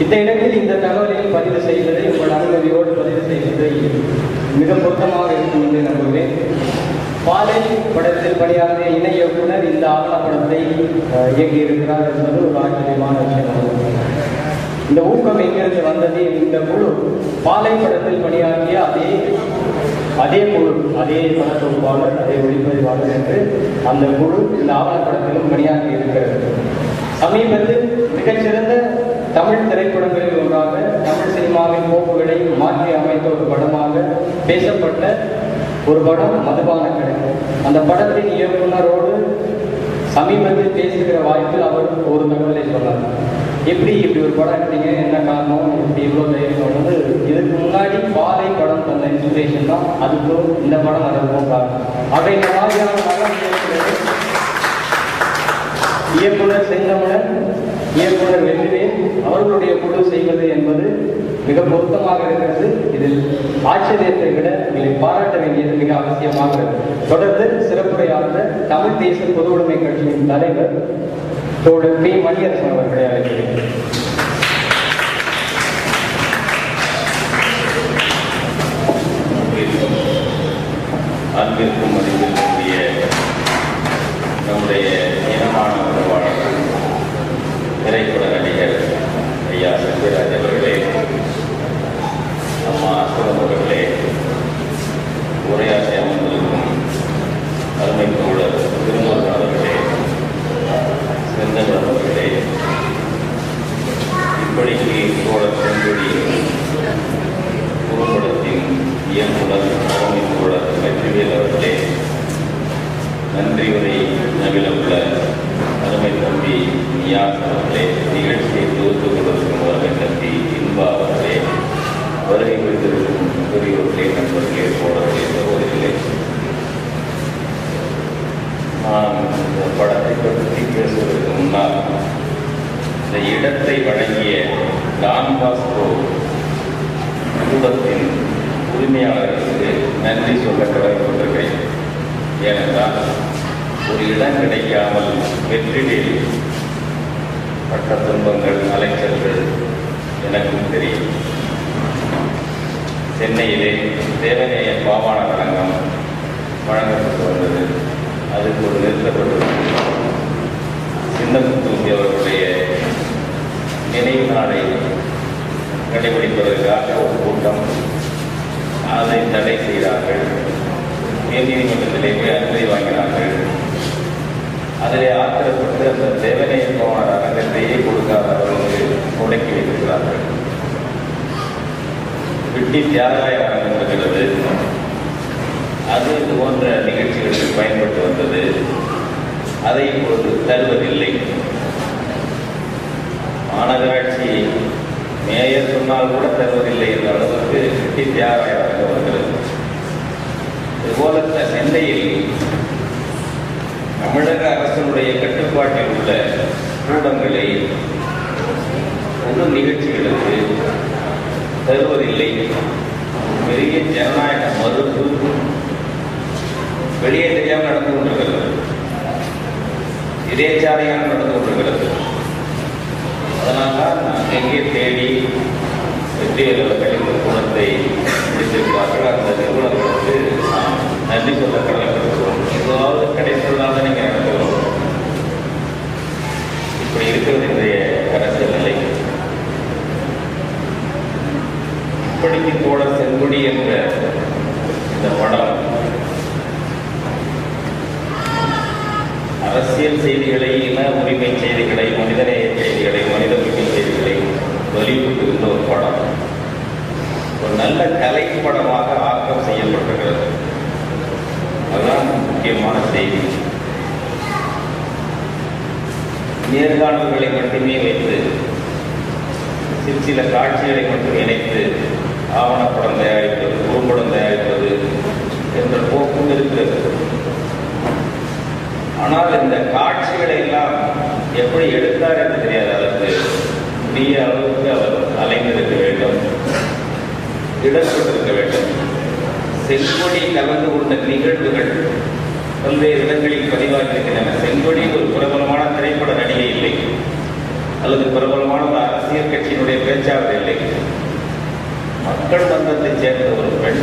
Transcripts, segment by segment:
இந்த இடத்தில் இந்த தகவலில் பதிவு செய்வதை உங்கள் அனுமதியோடு பதிவு செய்வதை மிக பொருத்தமாக இருக்கும் என்று நம்புகிறேன் பாலை படத்தில் பணியாற்றிய இணை இயக்குனர் இந்த ஆவணப்படத்தை அஹ், இயக்கியிருக்கிறார் என்பது ஒரு ஆச்சரியமான விஷயமாகும். இந்த ஊக்கம் எங்கிருந்து வந்தது? இந்த குழு பாலை படத்தில் பணியாற்றிய அதே அதே குழு அதே படத்தொகுப்பாளர் அதே ஒளிப்பதிவாளர் என்று அந்த குழு இந்த ஆவணப்படத்திலும் பணியாற்றி இருக்கிறது. சமீபத்தில் மிகச்சிறந்த தமிழ் திரைப்படங்களில் ஒன்றாக தமிழ் சினிமாவின் போக்குகளை மாற்றி அமைத்த ஒரு படமாக பேசப்பட்ட ஒரு படம் மதுபான கிடைக்கும் அந்த படத்தின் இயக்குனரோடு சமீபத்தில் பேசுகிற வாய்ப்பில் அவர் ஒரு தகவலை சொன்னார். எப்படி இப்படி ஒரு படம் எடுத்தீங்க? என்ன காரணம்? இப்படி இவ்வளோ தைரியம் சொன்னது இதுக்கு முன்னாடி பாலை படம் தந்த தான் அதுக்கு இந்த படம் வரதுக்கும் காரணம் ஆக இந்த மாதிரியான படம் இயக்குனர் செங்கமலன் இயக்குனர் வெற்றிவேல் அவர்களுடைய குழு செய்வது என்பது மிக பொருத்தமாக இருக்கிறது. இதில் ஆச்சரியத்தை விட இதை பாராட்ட வேண்டியது மிக அவசியமாக தொடர்ந்து சிறப்புரையாற்ற தமிழ் தேச பொது உடைமை கட்சியின் தலைவர் தோழர் பி. மணியரசன் அவர்களை அழைக்கிறேன். அன்பிற்கும் அன்பிற்கும் மதிப்பிற்குரிய நம்முடைய இனமான உருவாளர் திரைப்பட நடிகர் ஐயா சத்யராஜ் அவர்களே அம்மா அற்புதம் அவர்களே உரையாற்றி அமர்ந்திருக்கும் அருமை தோழர் திருமுருகன் அவர்களே செந்தமிழன் அவர்களே இப்படிக்கு தோழர் செங்கொடி குறும்படத்தின் இயக்குனர் தலைமை தோழர் வெற்றிவேல் அவர்களே நன்றி உரை நவிலுள்ள அருமை தம்பி நியாஸ் அவர்களே நிகழ்ச்சியை தொகுத்து கொண்டிருக்கும் அருமை தம்பி இன்பா அவர்களே வருகை புரிந்திருக்கும் பெரியோர்களே நண்பர்களே தோழர்களே சகோதரிகளே நான் இந்த படத்தை பற்றி பேசுவதற்கு முன்னால் இந்த இடத்தை வழங்கிய டான் பாஸ்கோ கூடத்தின் உரிமையாளர்களுக்கு நன்றி சொல்ல கடமைப்பட்டிருக்கிறேன் ஏனென்றால் ஒரு இடம் கிடைக்காமல் வெற்றிவேல் பட்ட துன்பங்கள் அலைச்சல்கள் எனக்கும் தெரியும். சென்னையிலே தேவநேய பாவாண அரங்கம் வழங்கப்பட்டு வந்தது. அதுக்கு ஒரு நிறுத்தப்பட்டு சின்னமுத்தூசி அவர்களுடைய நினைவு நாளை கடைபிடிப்பதற்காக ஒரு கூட்டம் அதை தடை செய்கிறார்கள் உயர்நீதிமன்றத்திலே போய் அனுமதி வாங்கினார்கள். அதிலே ஆத்திரப்பட்டு அந்த தேவனை பவனர் அரங்கத்தையே கொடுக்காதவர்களுக்கு முடக்கி வைத்திருக்கிறார்கள். விட்டி தியாகாய அரங்கம் இருக்கிறது. அது இது போன்ற நிகழ்ச்சிகளுக்கு பயன்பட்டு வந்தது. அதை இப்பொழுது தருவதில்லை. மாநகராட்சி மேயர் சொன்னால் கூட தருவதில்லை என்ற அளவுக்கு விட்டி தியாகராய அரங்கம் கோலத்த த- சென்னையில் தமிழக அரசனுடைய கட்டுப்பாட்டில் உள்ள கூடங்களை பொது நிகழ்ச்சிகளுக்கு தருவதில்லை. பெரிய ஜனநாயக மறுப்பு வெளியே தெரியாமல் நடந்து கொண்டிருக்கிறது. இதேச்சாரியாக நடந்து கொண்டிருக்கிறது. அதனால் தான் நான் எங்கே தேடி வெற்றிவேல் அவர்கள் இந்த குணத்தை முடித்திருப்பார்கள். அந்த நிறுவனங்களுக்கு நாம் நன்றி சொல்ல கடமைப்பட்டிருக்கிறோம் ஏதாவது கிடைத்ததாக நீங்கள் நடத்துகிறோம் இப்படி இருக்கிறது இன்றைய அரசியல் நிலை இப்படிக்கு கூட செங்கொடி என்ற இந்த படம் அரசியல் செய்திகளை இன உரிமை செய்திகளை மனிதநேய செய்திகளை மனித உரிமை செய்திகளை வெளியிட்டிருந்த ஒரு படம் ஒரு நல்ல கலை படமாக ஆக்கம் செய்யப்பட்டிருக்கிறது. அதுதான் முக்கியமான செய்தி. நேர்காணல்களை மட்டுமே வைத்து சில சில காட்சிகளை மட்டும் இணைத்து ஆவணப்படம் தயாரிப்பது குறும்படம் தயாரிப்பது என்ற போக்கும் இருக்கிறது. ஆனால் இந்த காட்சிகளை எல்லாம் எப்படி எடுத்தார் என்று தெரியாது அதற்கு முடிய அளவுக்கு அவர் அலைந்திருக்க வேண்டும் இடப்பட்டிருக்க வேண்டும். செங்கொடி கலந்து கொண்ட நிகழ்வுகள் பல்வேறு இடங்களில் பதிவாகியிருக்கின்றன. செங்கொடி ஒரு பிரபலமான திரைப்பட நடிகை இல்லை. அல்லது பிரபலமான ஒரு அரசியல் கட்சியினுடைய பேச்சாளர் இல்லை. மக்கள் மன்றத்தைச் சேர்ந்த ஒரு பெண்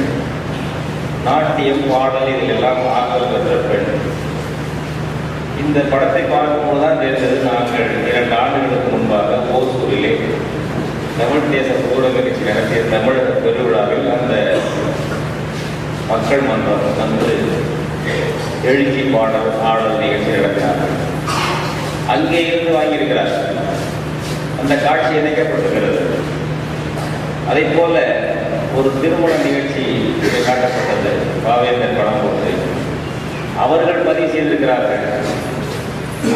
நாட்டியம் பாடல் இதில் எல்லாம் பெற்ற பெண். இந்த படத்தை பார்க்கும்போது தான் தெரிந்தது நாங்கள் இரண்டு ஆண்டுகளுக்கு முன்பாக ஓசூரிலே தமிழ் தேச ஊடக கட்சி நடத்திய தமிழக பெருவிழாவில் அந்த மக்கள் மன்றம் வந்து எழுச்சி பாடல் ஆடல் நிகழ்ச்சி நடத்தினார்கள் அங்கே இருந்து வாங்கியிருக்கிறார். அந்த காட்சி இணைக்கப்பட்டிருக்கிறது. அதே போல ஒரு திருமண நிகழ்ச்சி காட்டப்பட்டது. பாவேந்தர் படம் போட்டு. அவர்கள் பதிவு செய்திருக்கிறார்கள்.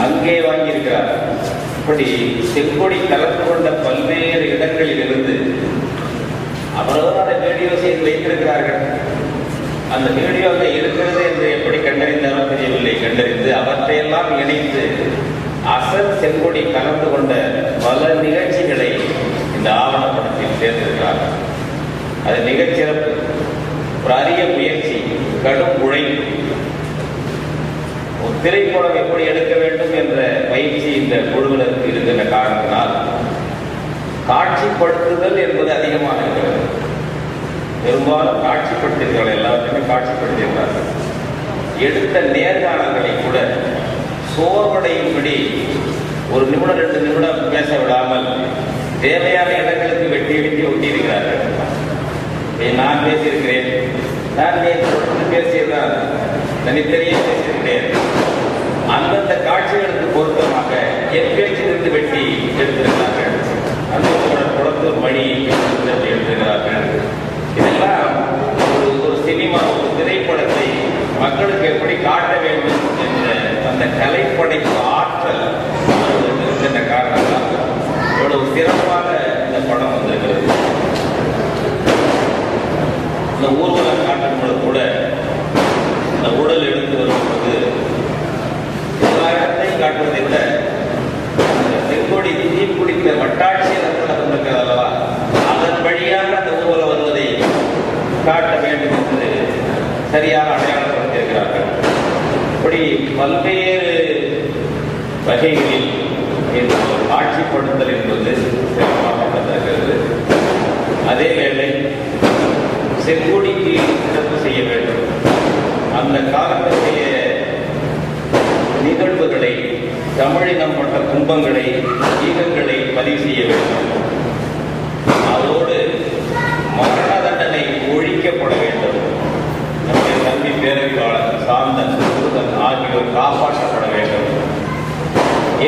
அங்கே வாங்கியிருக்கிறார். இப்படி செங்கொடி கலந்து கொண்ட பல்வேறு இடங்களில் இருந்து அவரவர் அதை வீடியோ செய்து வைத்திருக்கிறார்கள். அந்த வீடியோவை இருக்கிறது என்று எப்படி கண்டறிந்தாரோ தெரியவில்லை. கண்டறிந்து அவற்றையெல்லாம் இணைத்து அசல் செங்கொடி கலந்து கொண்ட பல நிகழ்ச்சிகளை இந்த ஆவணப்படத்தில் சேர்ந்திருக்கிறார் அது மிகச்சிறப்பு. ஒரு அரிய முயற்சி. கடும் உழைப்பு. ஒரு திரைப்படம் எப்படி எடுக்க வேண்டும் என்ற பயிற்சி இந்த குழுவினருக்கு இருக்கின்ற காரணத்தினால் காட்சிப்படுத்துதல் என்பது அதிகமாக இருக்கிறது. பெரும்பாலும் காட்சிப்படுத்தியிருக்கிறார்கள் எல்லாத்தையுமே காட்சிப்படுத்தியிருக்கிறார்கள். எடுத்த நேர்காணல்களை கூட சோர்வடையும்படி ஒரு நிமிடம் ரெண்டு நிமிடம் பேச விடாமல் தேவையான இடங்களுக்கு வெட்டி வெட்டி ஒட்டியிருக்கிறார்கள். நான் பேசியிருக்கிறேன். நான் தொடர்ந்து பேசியதுதான் தனித்தனியே பேசியிருக்கிறேன். அந்தந்த காட்சிகளுக்கு பொருத்தமாக என் பேச்சிலிருந்து வெட்டி எடுத்திருக்கிறார்கள். அந்த குளத்தூர் மணி எடுத்திருக்கிறார்கள் இதெல்லாம் ஒரு ஒரு சினிமா ஒரு திரைப்படத்தை மக்களுக்கு எப்படி காட்ட வேண்டும் என்ற அந்த கலைப்படைப்பு ஆற்றல் அவர்களுக்கு இருக்கின்ற காரணத்தால் இவ்வளவு சிறப்பாக இந்த படம் வந்திருக்கிறது. இந்த ஊர்வலம் காட்டும் பொழுது கூட இந்த உடல் எடுத்து வரும்போது எல்லா இடத்தையும் காட்டுவதை விட அந்த செங்கொடி தீ குடித்த வட்டாட்சியர் இருக்கிறது அல்லவா அதன் வழியாக அந்த ஊர்வலம் வருவதை காட்ட வேண்டும் என்று சரியாக அடையாளப்படுத்தியிருக்கிறார்கள். இப்படி பல்வேறு வகைகளில் இந்த காட்சிப்படுத்தல் என்பது சிறப்பாக அதே வேளை செங்கோடிக்கு சிறப்பு செய்ய வேண்டும். அந்த காலத்துடைய நிகழ்வுகளை தமிழினம் பட்ட துன்பங்களை ஈகங்களை பதிவு செய்ய வேண்டும். அதோடு மரண ஒழிக்கப்பட வேண்டும். நம்முடைய தம்பி பேரறிவாளன் சாந்தன் முருகன் ஆகியோர் காப்பாற்றப்பட வேண்டும்.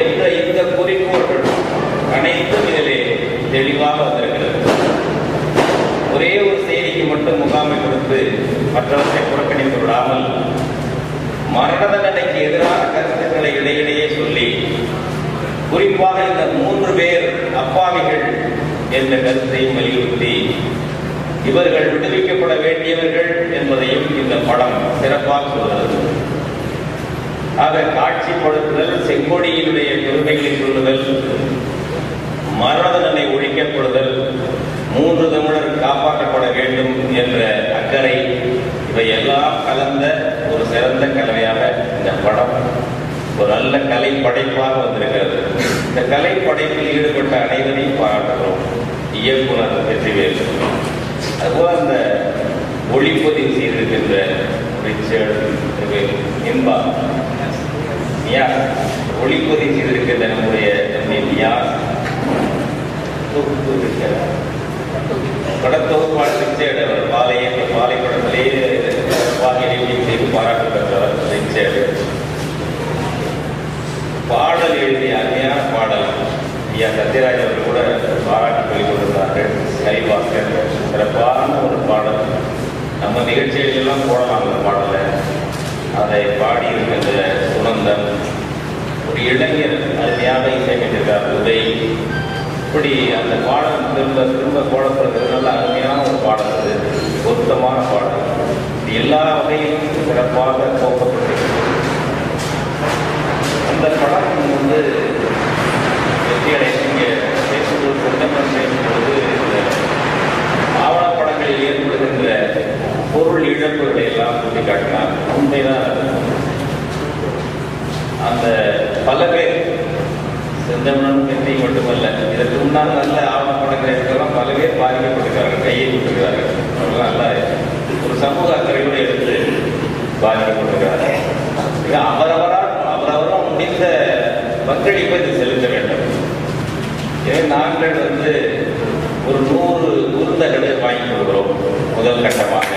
என்ற இந்த குறிக்கோள்கள் அனைத்தும் இதிலே தெளிவாக வந்திருக்கிறது. ஒரே ஒரு செய்திக்கு மட்டும் முகாமை கொடுத்து மற்றவற்றை புறக்கணித்து விடாமல் மரண தண்டனைக்கு எதிரான கருத்துக்களை இடையிடையே சொல்லி குறிப்பாக இந்த மூன்று பேர் அப்பாவிகள் என்ற கருத்தையும் வலியுறுத்தி இவர்கள் விடுவிக்கப்பட வேண்டியவர்கள் என்பதையும் இந்த படம் சிறப்பாக சொல்கிறது. ஆக காட்சிப்படுத்துதல் செங்கொடியினுடைய பெருமையை சொல்லுதல் மரண தண்டனை ஒழிக்கப்படுதல் மூன்று தமிழர் காப்பாற்றப்பட வேண்டும் என்ற அக்கறை இவையெல்லாம் கலந்த ஒரு சிறந்த கலவையாக இந்த படம் ஒரு நல்ல கலை படைப்பாக வந்திருக்கிறது. இந்த கலை படைப்பில் ஈடுபட்ட அனைவரையும் பாராட்டுகிறோம். இயக்குனர் வெற்றிவேல். அதுபோல அந்த ஒளிப்பதிவு செய்திருக்கின்ற ரிச்சர்ட் இன்பா நியாஸ் ஒளிப்பதிவு செய்திருக்கின்ற நம்முடைய தம்பி நியாஸ் படத்தொகுப்பாளர் ரிச்சர்ட். அவர் பாலையை பாலை படத்திலேயே பாகியை செய்து பாராட்டு பெற்றவர் ரிச்சர்ட். பாடல் எழுதிய அருமையான பாடல் ஐயா சத்யராஜ் அவர்கள் கூட பாராட்டு சொல்லிக் கொண்டிருந்தார்கள். ஹரிபாஸ்கர் சிறப்பான ஒரு பாடல். நம்ம நிகழ்ச்சிகளெல்லாம் போடலாம் அந்த பாடலை அதை பாடி இருக்கின்ற சுனந்தன் ஒரு இளைஞர் அருமையாக இசையமைத்திருக்கார் உதய். இப்படி அந்த பாடல் திரும்ப திரும்ப போடப்படுகிறது நல்ல அருமையான ஒரு பாடல் அது. பொருத்தமான பாடல். இது எல்லா வகையிலும் சிறப்பாக போக்கப்பட்டிருக்கிறது. அந்த படம் வந்து வெற்றியடை இங்கே பேசும்போது ஆவணப்படங்களில் ஏற்படுகின்ற பொருள் இழப்புகளை எல்லாம் சுட்டிக்காட்டினார் உண்மைதான் அந்த பல பேர் செந்தமனன் வெற்றி மட்டுமல்ல முன்னால் நல்ல ஆவணப்படங்கள் எடுக்கலாம் பல பேர் பாதிக்கப்பட்டிருக்கிறார்கள் கையை விட்டுருக்கார்கள் அவர்கள் நல்ல ஒரு சமூக அக்கறையோடு எடுத்து பாதிக்கப்பட்டிருக்கிறார்கள் அவரவரால் அவரவரும் முடிந்த பங்களிப்பை செலுத்த வேண்டும். எனவே நாங்கள் வந்து ஒரு நூறு உருந்தகளை வாங்கி கொடுக்கிறோம் முதல் கட்டமாக.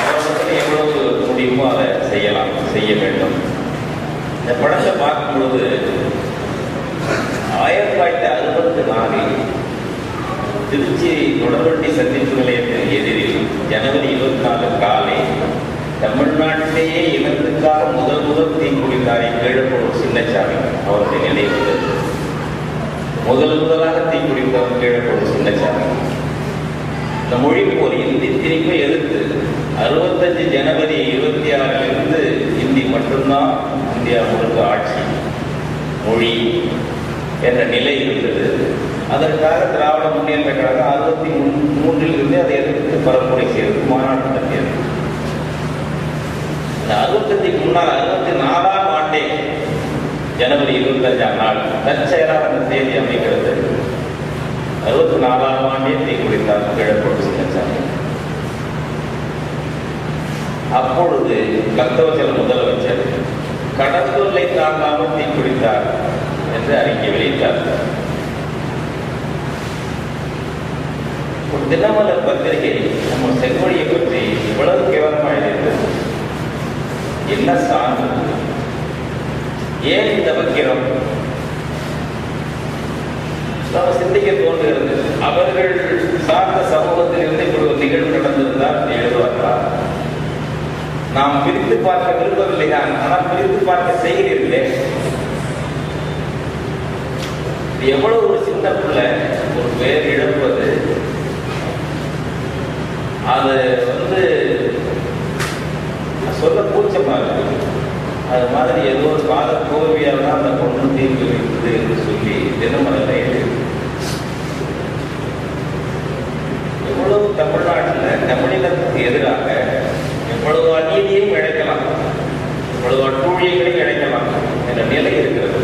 அதை எவ்வளவு முடியுமோ அதை செய்யலாம் செய்ய வேண்டும். இந்த படத்தை பார்க்கும் பொழுது ஆயிரத்தி தொள்ளாயிரத்தி அறுபத்தி நாலில் திருச்சி தொடர்வண்டி சந்திப்பு நிலையத்தின் எதிரில் ஜனவரி இருபத்தி நாலு காலை தமிழ்நாட்டிலேயே இனத்துக்காக முதல் முதல் தீக்குளித்தாரை கீழப்போடும் சின்னச்சாமி அவருடைய நினைவு முதல் முதலாக தீக்குளித்தவர் கீழப்போடும் சின்னச்சாமி இந்த மொழி போர் இந்தி திணிப்பை எதிர்த்து அறுபத்தஞ்சு ஜனவரி இருபத்தி ஆறிலிருந்து இந்தி மட்டும்தான் இந்தியா முழுக்க ஆட்சி மொழி என்ற நிலை இருந்தது. அதற்காக திராவிட முன்னேற்ற கழகம் அறுபத்தி மூன்றில் இருந்து அதை எதிர்த்து பரப்புரை செய்தது மாநாடு நடத்தியது. இந்த அறுபத்தஞ்சுக்கு முன்னால் அறுபத்தி நாலாம் ஜனவரி இருபத்தஞ்சாம் நாள் தற்செயலாக அந்த தேதி அமைக்கிறது. அறுபத்தி நாலாம் ஆண்டே தீக்குளித்தார் கிழக்கோடு சின்னசாமி அப்பொழுது கத்தவச்சல முதலமைச்சர் கடற்கொள்ளை தாங்காமல் தீக்குளித்தார் என்று அறிக்கை வெளியிட்டார். ஒரு தினமலர் பத்திரிகை நம்ம செங்கொழியை பற்றி இவ்வளவு கேவலமாக எழுதியிருந்தது என்ன சான்று? ஏன் இந்த வக்கிரம்? நம்ம சிந்திக்க தோன்றுகிறது. அவர்கள் சார்ந்த சமூகத்தில் இருந்து இப்படி ஒரு நிகழ்வு நடந்திருந்தால் எழுதுவார்களா? நாம் பிரித்து பார்க்க விரும்பவில்லை தான் ஆனால் பிரித்து பார்க்க செய்கிறீர்களே. எவ்வளவு ஒரு சின்ன பிள்ளை ஒரு பேர் இழப்பது. அது வந்து சொல்ல கூச்சமா இருக்கு. அது மாதிரி ஏதோ ஒரு கால தோல்வியால் தான் அந்த பொண்ணு தீர்வு இருக்குது என்று சொல்லி தினமலர் எவ்வளவு தமிழ்நாட்டில் தமிழினத்துக்கு எதிராக எவ்வளவு அநீதியும் இழைக்கலாம் எவ்வளவு அட்டூழியங்களையும் இழைக்கலாம் என்ற நிலை இருக்கிறது.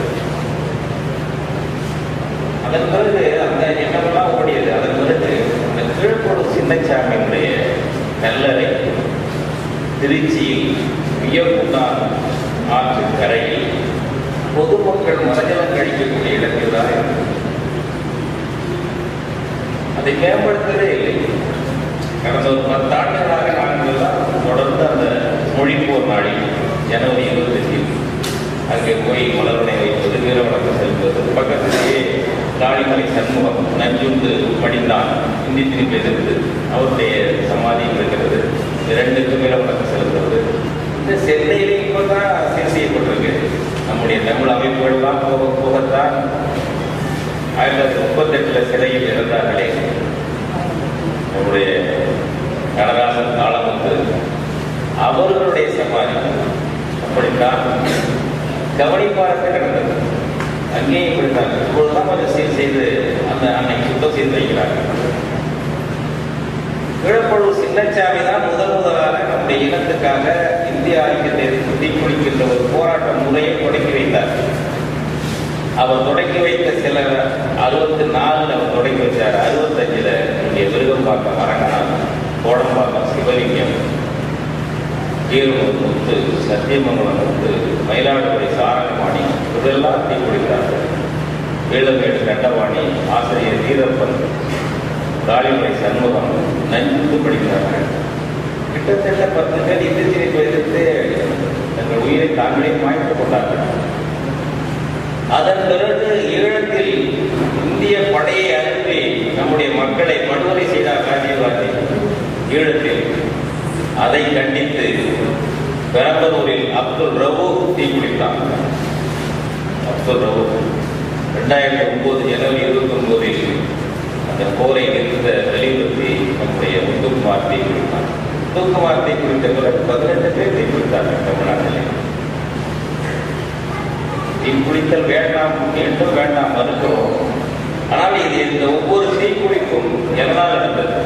அதன் பிறகு அந்த எண்ணமெல்லாம் ஓடியது. அதன் பிறகு அந்த கீழ்கோடு சின்னச்சாமியினுடைய கல்லறை திருச்சியில் வியப்புதான் ஆற்று கரையில் பொதுமக்கள் மரஜலம் கழிக்கக்கூடிய இடத்தில் தான் அதை மேம்படுத்தவே இல்லை. கடந்த ஒரு பத்தாண்டுகளாக நாங்கள் எல்லாம் தொடர்ந்து அந்த மொழிப்போர் நாடி ஜனவரி இருபத்தஞ்சில் அங்கே போய் மலர்வனை வைப்பது வீரவணக்கம் செல்வது பக்கத்திலேயே காளிமலை சண்முகம் நஞ்சுண்டு படிந்தான். இந்தி திரும்பி எதிர்த்து அவருடைய சமாதி இருக்கிறது. இரண்டுக்கும் வீரவணக்கம் செலுத்துவது. இந்த சென்னையிலே இப்போ தான் சீர் செய்யப்பட்டிருக்கு நம்முடைய தமிழ் அமைப்புகள்லாம் போக போகத்தான் ஆயிரத்தி தொள்ளாயிரத்தி முப்பத்தெட்டில் சிறையில் இருந்தார்களே நம்முடைய கனராசன் காலம் வந்து அவர்களுடைய சமாதி. அப்படித்தான் கவனிப்பாரத்தை நடந்தது. அங்கேயும் இப்படித்தான். இப்பொழுதுதான் கொஞ்சம் சீர் செய்து அந்த அன்னைக்கு சுத்தம் செய்து வைக்கிறார்கள். கீழப்பழுவு சின்னச்சாமி தான் முதல் முதலாக நம்முடைய இனத்துக்காக இந்திய ஆதிக்கத்தை எதிர்த்து குடிக்கின்ற ஒரு போராட்ட முறையை தொடங்கி வைத்தார். அவர் தொடங்கி வைத்த சில அறுபத்தி நாலுல அவர் தொடங்கி வச்சார் அறுபத்தஞ்சில் இங்கே விருகம்பாக்கம் அரங்கநாத் கோடம்பாக்கம் சிவலிங்கம் ஈரோடு முத்து சத்தியமங்கலம் முத்து மயிலாடுதுறை சாரங்கமாணி இதெல்லாம் தீ குடித்தார்கள் வேளமேடு கண்டவாணி ஆசிரியர் வீரப்பன் ராளிமலை சண்முகம் நன்கு படிக்கிறார்கள். கிட்டத்தட்ட பத்து பேர் இந்து எதிர்த்து தங்கள் உயிரை தாங்களே மாய்த்து கொண்டார்கள். அதன் பிறகு ஈழத்தில் இந்திய படையை அனுப்பி நம்முடைய மக்களை படுகொலை செய்தார் காந்தியவாதி ஈழத்தில் அதை கண்டித்து பெரம்பலூரில் அப்துல் ரவு தீக்குளித்தான் அப்துல் ரவு ரெண்டாயிரத்தி ஒன்பது ஜனவரி இருபத்தி ஒன்பதில் அந்த போரை நிறுத்த வலியுறுத்தி நம்முடைய முத்துக்குமார் தீக்குளித்தான் வார்த்தை குறித்த பிறகு பதினெட்டு பேர் தீக்குளித்தார்கள் தமிழ்நாட்டிலே. தீக்குளித்தல் வேண்டாம் என்றும் வேண்டாம் மறுக்கிறோம். ஆனால் இது இந்த ஒவ்வொரு தீக்குளிப்பும் எதனால் நடந்தது?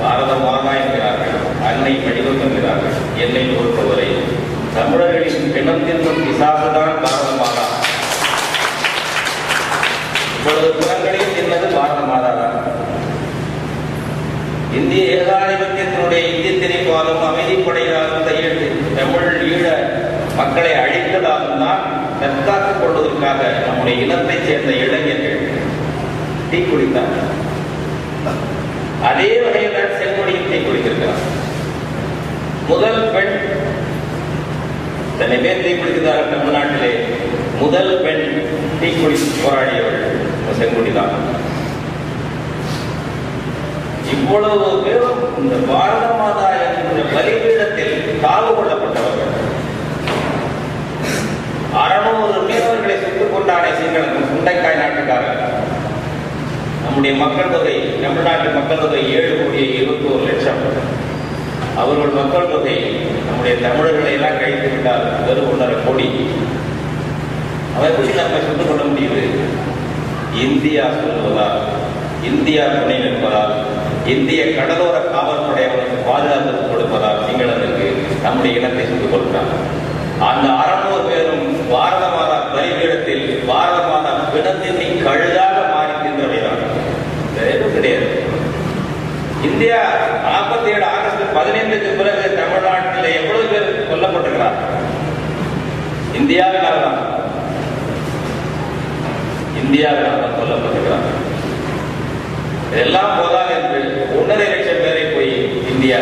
பாரத மாதா என்கிறார்கள் அன்னை வடிவம் என்கிறார்கள் என்னை பொறுத்தவரை தமிழர்களின் பிணம் திரும்பும் பிசாசுதான் பாரத மாதா இப்பொழுது புறங்களையும் என்பது பாரத மாதாதான் இந்திய ஏகாதிபத்தியத்தினுடைய இந்திய திணைப்பாலும் அமைதிப்படையாலும் கையெழுத்து தமிழ் ஈழ மக்களை அழித்ததாலும் தான் தற்காத்துக் கொள்வதற்காக நம்முடைய இனத்தைச் சேர்ந்த இளைஞர்கள் தீக்குளித்தார் அதே வகையில் தான் டீ குடித்திருக்கிறார். முதல் பெண் தன்னை பேர் தீக்குளிக்கிறார்கள் தமிழ்நாட்டிலே. முதல் பெண் டீ குடி போராடி தான் இவ்வளவு பேரும் இந்த பாரத மாதா என்கின்ற பலிபீடத்தில் காவு கொள்ளப்பட்டவர்கள். அறுநூறு மீனவர்களை சுட்டுக் கொண்டானே சிங்களம் சுண்டைக்காய் நாட்டுக்காரர்கள். நம்முடைய மக்கள் தொகை தமிழ்நாட்டு மக்கள் தொகை ஏழு கோடியே இருபத்தி ஒரு லட்சம். அவர்கள் மக்கள் தொகை நம்முடைய தமிழர்களை எல்லாம் கழித்து விட்டால் வெறும் ஒன்றரை கோடி. அதை எப்படி நம்ம சுட்டுக் கொள்ள முடியுது. இந்தியா சொல்லுவதால் இந்தியா துணை நிற்பதால் இந்திய கடலோர காவல்படை அவனுக்கு பாதுகாப்பு கொடுப்பதால் சிங்களனுக்கு நம்முடைய இனத்தை சுட்டுக் கொள்கிறார் அந்த அறநூறு பேரும் பாரத மாதா பலிபீடத்தில் பாரத மாதா பிணத்தினை கழுதாக மாறி தின்றவைதான். கிடையாது. இந்தியா நாற்பத்தி ஏழு ஆகஸ்ட் பதினைந்துக்கு பிறகு தமிழ்நாட்டில் எவ்வளவு பேர் கொல்லப்பட்டிருக்கிறார் இந்தியாவினால்தான். தான் இந்தியாவினால் இதெல்லாம் போதாது என்று ஒன்றரை லட்சம் பேரை போய் இந்தியா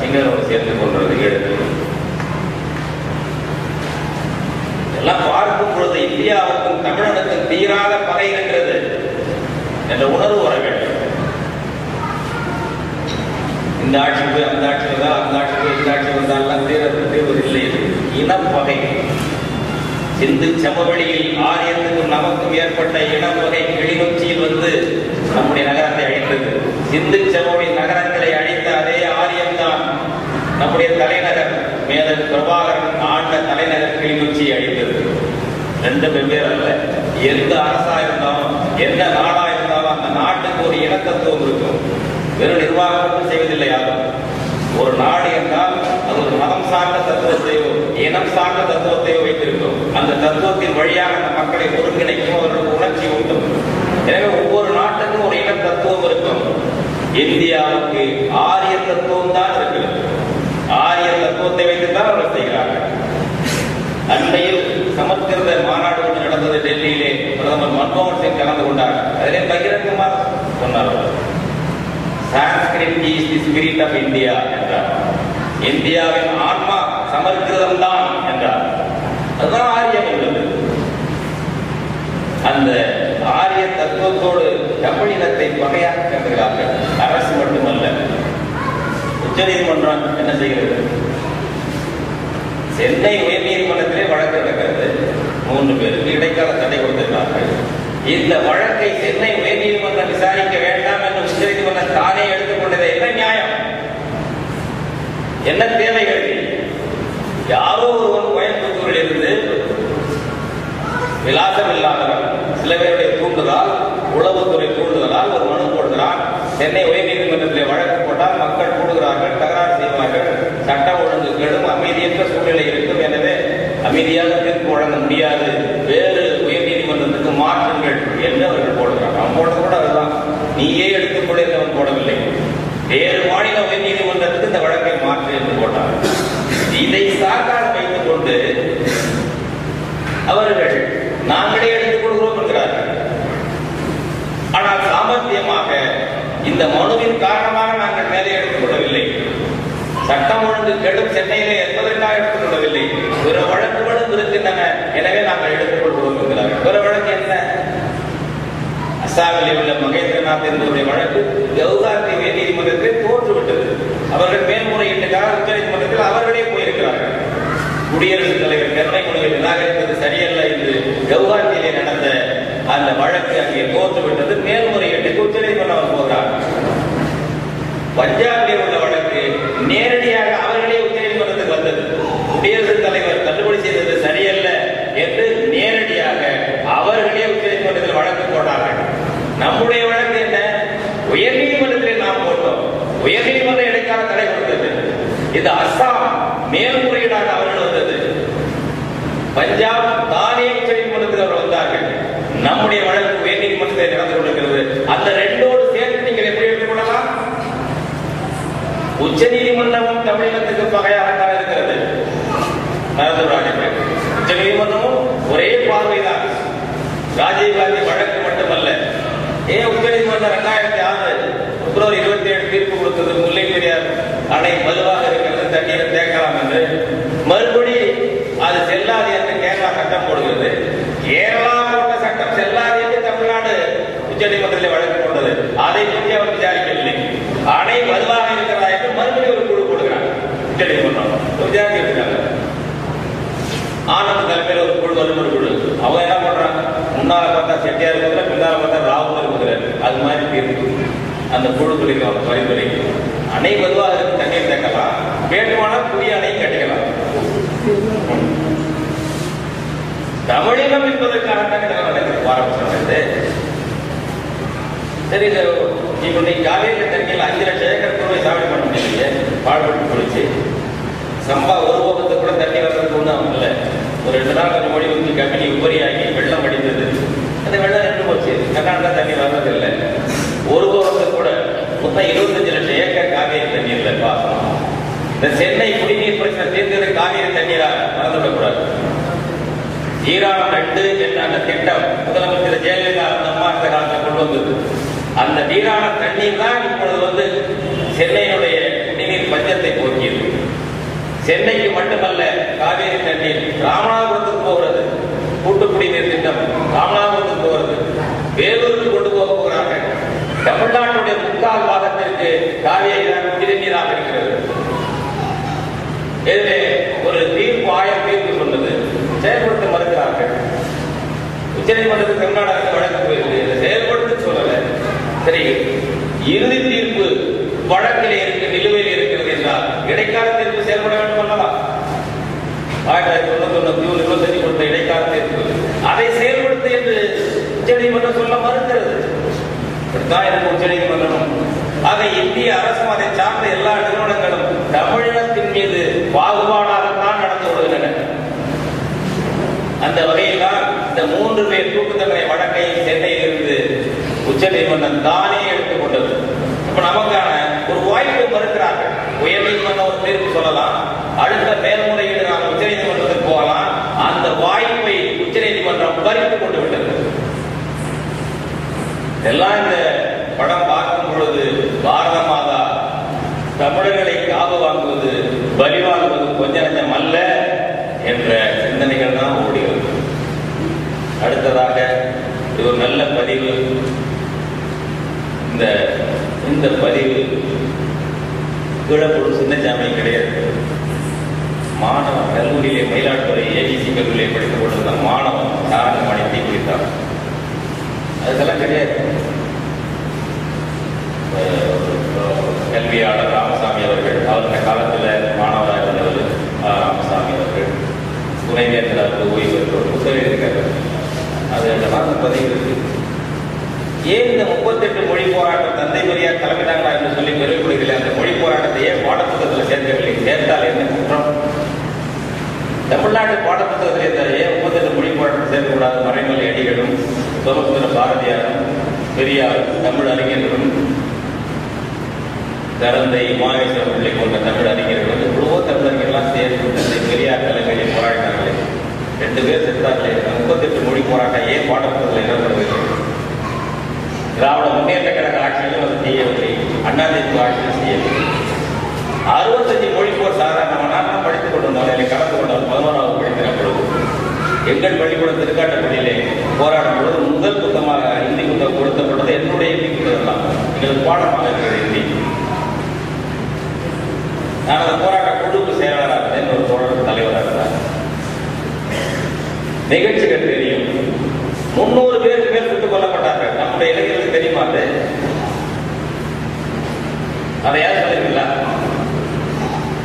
சிங்களோடு சேர்ந்து கொண்டது எடுத்து எல்லாம் பார்க்கும் பொழுது இந்தியாவுக்கும் தமிழனுக்கும் தீராத பகை இருக்கிறது என்ற உணர்வு வர வேண்டும். இந்த ஆட்சி போய் அந்த ஆட்சி வந்தால் அந்த ஆட்சி போய் இந்த ஆட்சி வந்தாலாம் தீர தீர்வதில்லை இல்லை இனப்பகை இந்து சமவெளியில் ஆரியத்துக்கும் நமக்கும் ஏற்பட்ட இனப்பகை கிளிநொச்சியில் வந்து நம்முடைய நகரத்தை அழித்தது. இந்து சமவெளி நகரங்களை அழித்த அதே ஆரியம்தான் நம்முடைய தலைநகர். மேதன் பிரபாகரன் ஆண்ட தலைநகர் கிளிநொச்சியை அழித்தது. ரெண்டு வெவ்வேறு அல்ல. எந்த அரசா இருந்தாலும் எந்த நாடா இருந்தாலும் அந்த நாட்டுக்கு ஒரு இணக்கத்துவம் இருக்கும். வெறும் நிர்வாகம் செய்வதில்லை யாரும். ஒரு நாடு என்றால் அது ஒரு மதம் சார்ந்த தத்துவத்தையோ இனம் சார்ந்த தத்துவத்தையோ வைத்திருக்கும் அந்த தத்துவத்தின் வழியாக அந்த மக்களை ஒருங்கிணைக்கும் அவர்களுக்கு உணர்ச்சி உண்டும் எனவே ஒவ்வொரு நாட்டுக்கும் ஒரு இன தத்துவம் இருக்கும். இந்தியாவுக்கு ஆரிய தத்துவம் தான் இருக்கிறது. ஆரிய தத்துவத்தை வைத்துத்தான் அவர்கள் செய்கிறார்கள். அண்மையில் சமஸ்கிருத மாநாடு ஒன்று நடந்தது டெல்லியிலே. பிரதமர் மன்மோகன் சிங் கலந்து கொண்டார் அதிலே பகிரங்கமாக சொன்னார் Sanskrit is the spirit of India என்றார். இந்தியாவின் ஆன்மா சமர்க்கிருதம் தான் என்றார். அதுதான் ஆரியம் என்பது அந்த ஆரிய தத்துவத்தோடு தமிழினத்தை பகையாக கருதுகிறார்கள் அரசு மட்டுமல்ல. உச்சநீதிமன்றம் என்ன செய்கிறது? சென்னை உயர்நீதிமன்றத்திலே வழக்கு நடக்கிறது. மூன்று பேருக்கு இடைக்கால தடை கொடுத்திருக்கிறார்கள். இந்த வழக்கை சென்னை உயர்நீதிமன்றம் விசாரிக்க வேண்டாம் என்று உச்சநீதிமன்றம் தானே எடுத்துக்கொண்டது என்ன நியாயம்? என்ன தேவைகள் யாரோ ஒருவன் கோயம்புத்தூரில் இருந்து விலாசம் இல்லாதவன் சில பேருடைய தூண்டுதலால் உளவுத்துறை தூண்டுதலால் ஒரு மனு போடுகிறான். சென்னை உயர்நீதிமன்றத்தில் வழக்கு போட்டால் மக்கள் கூடுகிறார்கள் தகராறு செய்வார்கள். சட்டம் ஒழுங்கு கெடும் அமைதியற்ற சூழ்நிலை இருக்கும். எனவே அமைதியாக தீர்ப்பு வழங்க முடியாது. வேறு உயர்நீதிமன்றத்துக்கு மாற்றுங்கள் என்று அவர்கள் போடுகிறார் அவன் போட்டது கூட அதுதான். நீயே எடுத்துக்கொள்ள அவன் போடவில்லை. வேறு மாநில உயர் நீதிமன்றத்துக்கு இந்த வழக்கை மாற்று என்று போட்டார். இதை சாக்காக வைத்துக் கொண்டு அவர்கள் நாங்களே எடுத்துக் கொள்கிறோம் என்கிறார்கள். ஆனால் சாமர்த்தியமாக இந்த மனுவின் காரணமாக நாங்கள் மேலே எடுத்துக் கொள்ளவில்லை. சட்டம் ஒழுங்கு கெடும் சென்னையிலே என்பதற்காக எடுத்துக் கொள்ளவில்லை. பிற வழக்குகளும் இருக்கின்றன. எனவே நாங்கள் எடுத்துக் கொள்கிறோம் என்கிறார்கள். பிற வழக்கு என்ன? அஸ்ஸாமில் உள்ள மகேந்திரநாத் என்பவருடைய வழக்கு கவுகாத்தி உயர் நீதிமன்றத்தில் தோற்றுவிட்டது அவர்கள் மேல்முறையீட்டுக்காக உச்ச நீதிமன்றத்தில் அவர்களே போயிருக்கிறார்கள். குடியரசுத் தலைவர் கருணை மனுவை நிராகரித்தது சரியல்ல என்று கவுஹாத்தியிலே நடந்த அந்த வழக்கு அங்கே தோற்றுவிட்டது. மேல்முறையீட்டுக்கு உச்ச நீதிமன்றம் போகிறார். பஞ்சாபிலே உள்ள வழக்கு நேரடியாக அவர்களே உச்ச நீதிமன்றத்துக்கு வந்தது. குடியரசுத் தலைவர் தள்ளுபடி செய்தது சரியல்ல நம்முடைய வழக்கு என்ன? உயர் நீதிமன்றத்தில் நாம் போட்டோம். உயர் நீதிமன்றம் இடைக்கால தடை கொடுத்தது. இது அஸ்ஸாம் மேல்முறையீடாக அவர்கள் வந்தது. பஞ்சாப் தானே உச்ச நீதிமன்றத்தில் அவர்கள் வந்தார்கள். நம்முடைய வழக்கு உயர் நீதிமன்றத்தில் நடந்து கொடுக்கிறது அந்த ரெண்டோடு சேர்த்து நீங்கள் எப்படி எடுத்துக்கொள்ளலாம்? உச்ச நீதிமன்றமும் தமிழகத்துக்கு பகையாகத்தான் இருக்கிறது. உச்ச நீதிமன்றமும் ஒரே பார்வைதான். ராஜீவ்காந்தி வழக்கு மட்டுமல்ல. ஏன் உச்சநீதிமன்றம் ரெண்டாயிரத்தி ஆறு பிப்ரவரி இருபத்தி ஏழு தீர்ப்பு கொடுத்தது முல்லை பெரியார் அணை வலுவாக இருக்கிறது தண்ணீரை தேக்கலாம் என்று. மறுபடி அது செல்லாது என்று கேரளா சட்டம் போடுகிறது. கேரளா போட்ட சட்டம் செல்லாது என்று தமிழ்நாடு உச்சநீதிமன்றத்தில் வழக்கு போட்டது. அதை பற்றி அவர் விசாரிக்கவில்லை. அணை வலுவாக இருக்கிறதா என்று மறுபடியும் ஒரு குழு போடுகிறார் உச்சநீதிமன்றம் விசாரிக்க ஆனந்த தலைமையில் ஒரு குழு வல்லுநர் குழு அவங்க என்ன பண்றாங்க? முன்னால பார்த்தா செட்டியார் இருக்கிற பின்னால பார்த்தா ராகுல் இருக்கிறார். அது மாதிரி இருக்கு அந்த குழு சொல்லிக்கிறாங்க பரிந்துரை. அணை வலுவாக இருக்கு தண்ணீர் தேக்கலாம். வேண்டுமானால் புதிய அணை கட்டிக்கலாம். தமிழினம் என்பதற்காக தான் இதெல்லாம் நடக்குது பாரபட்சம் சரி இந்த இப்ப நீ தண்ணியில் அஞ்சு லட்சம் ஏக்கர் கூட சாவடி பண்ண முடியலையே. பாடுபட்டு குளிச்சு சம்பா ஒரு பக்கத்துக்கு கூட தண்ணி வர்றதுக்கு ஒன்றும் இல்லை ஒரு ரெண்டு நாள் கொஞ்சம் மொழி ஊற்றி கம்பெனி உபரியாகி வெள்ளம் அடித்தது அந்த வெள்ளம் நின்று போச்சு. கர்நாடகா தண்ணி வர்றதில்லை. ஒரு கோரத்துக்கு கூட மொத்தம் இருபத்தஞ்சு லட்சம் ஏக்கர் காவேரி தண்ணீர்ல பாசனம். இந்த சென்னை குடிநீர் பிரச்சனை தீர்ந்தது காவேரி தண்ணீரா? மறந்துவிடக்கூடாது. ஈரான் நட்டு என்ற அந்த திட்டம் முதலமைச்சர் ஜெயலலிதா அந்த அம்மா இந்த காலத்தில் கொண்டு வந்தது. அந்த நீரான தண்ணீர் தான் இப்பொழுது வந்து சென்னையினுடைய சென்னைக்கு மட்டுமல்ல காவேரி தண்ணீர் ராமநாதபுரத்துக்கு போகிறது. கூட்டு குடிநீர் திட்டம் ராமநாதபுரத்துக்கு போகிறது. வேலூருக்கு கொண்டு போக போகிறார்கள் தமிழ்நாட்டுடைய முக்கால் பாகத்திற்கு காவேரி தான் குடிநீராக இருக்கிறது. இதிலே ஒரு தீர்ப்பு ஆயம் தீர்ப்பு சொன்னது செயல்படுத்த மறுக்கிறார்கள். உச்சநீதிமன்றத்துக்கு கர்நாடகத்தில் வழக்கு போயிருக்கு. செயல்படுத்த சொல்லல. சரி இறுதி தீர்ப்பு வழக்கில் இருக்கு நிலுவையில் இருக்கிறது என்றால் இடைக்கால தீர்ப்பு செயல்பட வேண்டும் அல்லவா? ஆயிரத்தி தொள்ளாயிரத்தி தொண்ணூத்தி ஒன்று ஜூன் இருபத்தஞ்சு கொடுத்த இடைக்கால தீர்ப்பு அதை செயல்படுத்த என்று உச்சநீதிமன்றம் சொல்ல மறுக்கிறது. இப்படித்தான் இருக்கு உச்சநீதிமன்றம் ஆக இந்திய அரசும் அதை சார்ந்த எல்லா நிறுவனங்களும் தமிழினத்தின் மீது பாகுபாடாகத்தான் நடந்து வருகின்றன. அந்த வகையில் தான் இந்த மூன்று பேர் தூக்கு தண்டனை வழக்கை சென்னையில் இருந்து உச்ச நீதிமன்றம் தானே எடுத்துக்கொண்டது இப்ப நமக்கான ஒரு வாய்ப்பை மறுக்கிறார்கள். உயர்நீதிமன்றம் ஒரு தீர்ப்பு சொல்லலாம். அடுத்த மேல்முறையீடு நாம் உச்ச நீதிமன்றத்துக்கு போகலாம். அந்த வாய்ப்பை உச்ச நீதிமன்றம் பறித்துக் கொண்டு விட்டது. எல்லாம் இந்த படம் பார்க்கும் பொழுது பாரத மாதா தமிழர்களை காவு வாங்குவது பலி வாங்குவது கொஞ்ச நஞ்சம் அல்ல என்ற சிந்தனைகள் தான் ஓடுகிறது அடுத்ததாக இது ஒரு நல்ல பதிவு. இந்த இந்த பதிவு கீழப்பொருள் சின்னச்சாமி கிடையாது. மாணவன் கல்லூரியிலே மயிலாடுதுறை ஏடிசி கல்லூரியிலே படித்துக் கொண்டிருந்த மாணவன் சாரணம் தீ குடித்தான் அதுக்கெல்லாம் கிடையாது. கல்வியாளர் ராமசாமி அவர்கள் அவருடைய காலத்தில் மாணவராக இருந்தவர் ராமசாமி அவர்கள். துணைவேந்தர் அவர்கள் ஓய்வு பெற்றோர் புத்தகம் இருக்கிறார் அது அந்த பதிவு இருக்குது ஏன் இந்த முப்பத்தெட்டு மொழி போராட்டம் தந்தை பெரியார் தலைமையிட்டாங்களா என்று சொல்லி பெருமைப்படுகிறேன் அந்த மொழி போராட்டத்தை ஏன் பாடப்புத்தகத்தில் சேர்க்கவில்லை? சேர்த்தால் என்ன குற்றம்? தமிழ்நாட்டு பாடப்புத்தகத்தில் இருந்தால் ஏன் முப்பத்தெட்டு மொழி போராட்டம் சேர்க்கக்கூடாது? மறைமலை அடிகளும் சோமசுந்தர பாரதியாரும் பெரியாரும் தமிழ் அறிஞர்களும் கரந்தை மாகேஸ்வரம் பிள்ளை போன்ற தமிழ் அறிஞர்கள் எவ்வளவோ தமிழர்கள்லாம் சேர்ந்து தந்தை பெரியார் தலைமையில் போராடினார்களே. ரெண்டு பேர் செத்தார்களே. முப்பத்தெட்டு மொழி போராட்டம் ஏன் பாடப்புத்தகத்தில் இடம்பெறவில்லை திராவிட முன்னேற்ற கழக ஆட்சியிலும் அது செய்யவில்லை. அண்ணாதிமுக ஆட்சியிலும் செய்யவில்லை. அறுபத்தஞ்சு மொழிப்போர் போர் சாதாரண நான் படித்துக் கொண்டிருந்தோம். இல்லை கலந்து கொண்டோம் பதினோராவது படிக்கிற பொழுது. எங்கள் பள்ளிக்கூடம் திருக்காட்டப்பள்ளியிலே போராடும் பொழுது முதல் புத்தமாக இந்தி புத்தகம் கொடுத்தப்பட்டது என்னுடைய இந்தி புத்தகம் தான் எங்களுக்கு பாடமாக இருக்கிறது இந்தி. நான் அந்த போராட்ட குழுவுக்கு செயலாளராக இருந்தேன். ஒரு தோழர் தலைவராக இருந்தார். நிகழ்ச்சிகள் தெரியும். முன்னூறு பேருக்கு மேல் சுட்டுக் கொல்லப்பட்டார்கள். நம்முடைய இளைஞர்களுக்கு தெரியுமா அது? அதை யார் சொல்லுவீங்களா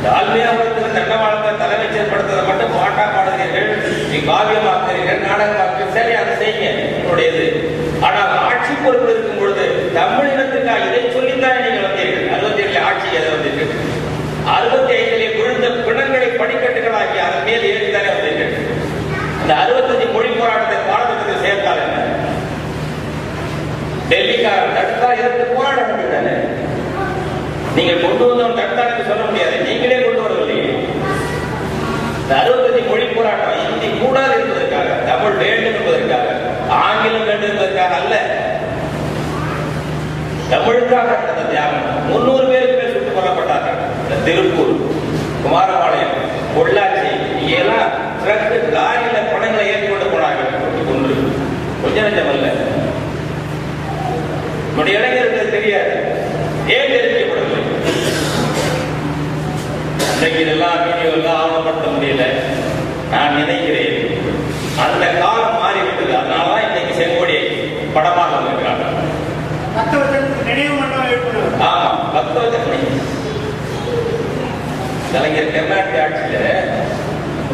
தாழ்மையாபுரத்தில் தண்டவாளத்தை தலைமைச் செயல்படுத்துறதை மட்டும் பாட்டா பாடுகிறீர்கள். நீ காவியமாக்குறீர்கள் நாடகமாக்குறீர்கள் சரி அதை செய்யுங்க. என்னுடையது ஆனால் ஆட்சி பொறுப்பு இருக்கும் பொழுது தமிழினத்துக்கா இதை சொல்லித்தான் நீங்க கொண்டு வந்தவன் கரெக்டாக சொல்ல முடியாது. நீங்களே கொண்டு வரவில்லை அறுபத்தஞ்சு மொழி போராட்டம் இந்தி கூடாது என்பதற்காக தமிழ் வேண்டும் என்பதற்காக ஆங்கிலம் வேண்டும் என்பதற்காக அல்ல. தமிழுக்காக நடந்த தியாகம். முன்னூறு பேருக்கு பேர் சுட்டுக் கொல்லப்பட்டார்கள். திருப்பூர் குமாரபாளையம் பொள்ளாச்சி இங்கெல்லாம் ட்ரக் லாரியில படங்களை ஏற்றுக்கொண்டு போனார்கள். ஒன்று கொஞ்ச நஞ்சம் அல்ல. நம்முடைய தெரியாது. ஏன் தெரிவிக்கப்படவில்லை இன்றைக்கு இதெல்லாம் வீடியோ எல்லாம் ஆவணப்படுத்த முடியல நான் நினைக்கிறேன். அந்த காலம் மாறிவிட்டது. அதனாலதான் இன்னைக்கு செங்கோடி படமாக வந்திருக்கிறாங்க. நினைவு மண்டபம் எழுப்பினார் ஆமா பக்தவச்சனை கலைஞர் கர்நாடக ஆட்சியில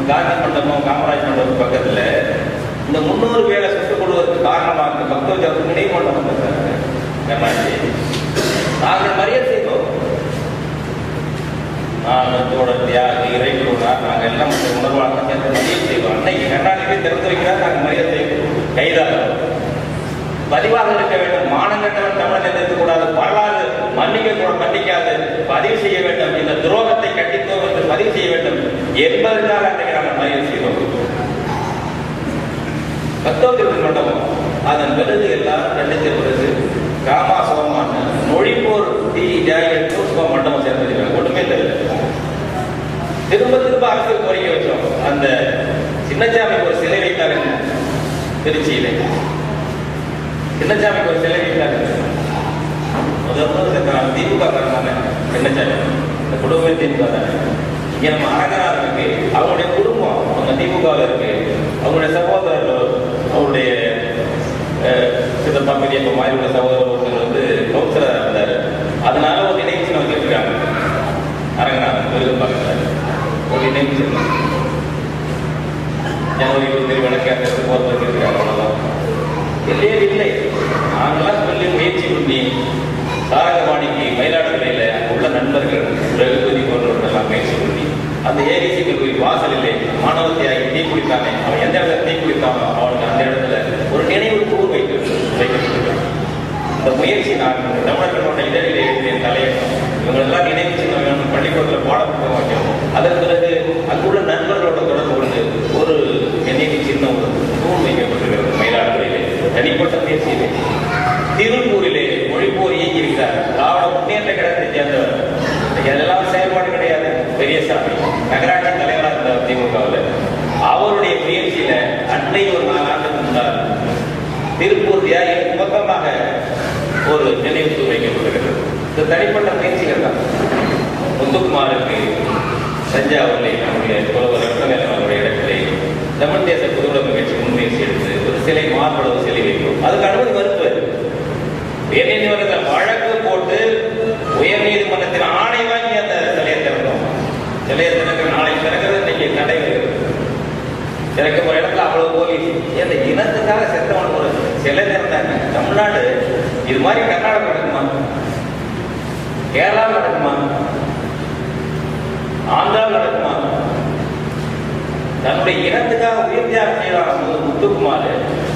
காந்தி மண்டபம் காமராஜ் மண்டபம் பக்கத்துல இந்த முன்னூறு பேரை சுட்டுக் கொள்வதற்கு காரணமாக இருந்த பக்தவச்சனுக்கு நினைவு மண்டபம் கட்டாங்க கர்நாடக நாங்கள் மரியாதை செய்தோம் நான் தோழர் தியாகி இறைக்குழுனார் நாங்கள் எல்லாம் உணர்வாக சேர்ந்து மரியாதை செய்வோம் அன்னைக்கு கர்நாடகத்தை திறந்து வைக்கிறார் நாங்கள் மரியாதை செய்வோம் கைதாகிறோம் பதிவாக இருக்க வேண்டும். மானங்கட்டவன் தமிழன் என்று கூடாது வரலாறு மன்னிக்க கூட மன்னிக்காது. பதிவு செய்ய வேண்டும். இந்த துரோகத்தை கட்டித்தோம் என்று பதிவு செய்ய வேண்டும். என்பதற்காக அன்றைக்கு நாங்கள் மரியாதை செய்தோம். பத்தொன்பது மண்டபம் அதன் விருது எல்லாரும் கண்டித்த பிறகு ராமா சோமான மொழிப்போர் டி ஜாயல் மண்டபம் சேர்ந்திருக்காங்க ஒன்றுமே தெரியல. திரும்ப திரும்ப அரசுக்கு கோரிக்கை வச்சோம். அந்த சின்னச்சாமிக்கு ஒரு சிலை வைத்தாருங்க திருச்சியில. சின்னச்சாமிக்கு ஒரு சிலை வைத்தாரு முதல் முதல்ல நான் திமுக காரணமான சின்னச்சாமி. இந்த குடும்பமே திமுக தானே இங்க நம்ம அரங்கனார் இருக்கு அவங்களுடைய குடும்பம் அவங்க திமுக இருக்கு அவங்களுடைய சகோதரர் அவருடைய அஹ், சித்தப்பா பெரியப்பா மாதிரி உள்ள சகோதரர் ஒருத்தர் வந்து கவுன்சிலர் இருந்தார். அதனால ஒரு நினைவு சின்னம் வச்சிருக்காங்க. அரங்கனா நினைவு செல்லும் ஜனவரி இருபத்தி விளக்காட்டு போகிறதுக்கு அவ்வளோதான் இல்லையே இல்லை நாங்களாம் சொல்லி முயற்சி பண்ணி சாரகவாணிக்கு மயிலாடுதுறையில் உள்ள நண்பர்கள் ரகுபதி போன்றவர்களெல்லாம் முயற்சி பண்ணி அந்த ஏரிசி கல்லூரி வாசலிலே மாணவ தியாகி தீ குளித்தானே அவன் எந்த இடத்துல தீ குளித்தானோ அவனுக்கு அந்த இடத்துல ஒரு நினைவு கூறு வைத்து வைக்கப்பட்டிருக்கான் இந்த முயற்சி நான் தமிழர்களோட இதழில் எழுதிய தலையங்கம் இவங்களெல்லாம் நினைவு சின்னம் வேணும் பள்ளிக்கூடத்தில் போக மாட்டோம் அதன் பிறகு அங்குள்ள நண்பர்களோட தொடர்பு கொண்டு ஒரு நினைவு சின்னம் ஒரு தூண் வைக்கப்பட்டிருக்கிறது மயிலாடுதுறையிலே தனிப்பட்ட தேசியிலே திருப்பூரிலே மொழிப்போர் இயங்கியிருக்கிறார். திராவிட முன்னேற்ற கழகத்தை சேர்ந்தவர். இதெல்லாம் செயல்பாடு கிடையாது. பெரியசாமி நகராட்சி தலைவராக இருந்தார் திமுகவில். அவருடைய முயற்சியில அன்னை ஒரு நாலாண்டுக்கு முன்னால் திருப்பூர் தியாகிக்கு மொத்தமாக ஒரு நினைவு வைக்கப்படுகிறது இந்த தனிப்பட்ட முயற்சிகள் தான். முத்துக்குமாருக்கு தஞ்சாவூரில் நம்முடைய புலவர் ரத்னவேலன் அவருடைய இடத்திலே தமிழ் தேச புதுவுடமை கட்சி முன்முயற்சி எடுத்து ஒரு சிலை மார்பளவு சிலை வைக்கும் அதுக்கு அனுமதி மறுப்பு. உயர்நீதிமன்றத்தில் வழக்கு போட்டு உயர்நீதிமன்றத்தின் ஆணை வாங்கி அந்த சிலையை திறந்தோம். சிலையை திறக்கிற நாளை திறக்கிறது இன்னைக்கு நடைபெறுகிறது. திறக்க ஒரு இடத்துல அவ்வளவு போலீஸ். இந்த இனத்துக்காக செத்தவன் ஒரு சிலை திறந்தாங்க தமிழ்நாடு இது மாதிரி கர்நாடகம் நடக்குமா கேரளா நடக்குமா ஆந்திரா நடக்குமா தன்னுடைய இனத்துக்காக உயிர் தியாகம் செய்யலாம் முத்துக்குமார்.